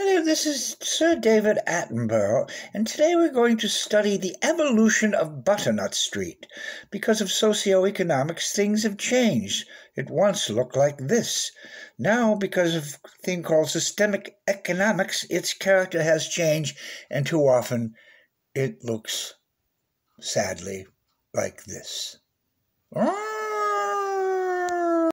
Hello, this is Sir David Attenborough, and today we're going to study the evolution of Butternut Street. Because of socioeconomics, things have changed. It once looked like this. Now, because of a thing called systemic economics, its character has changed, and too often it looks, sadly, like this. Ah!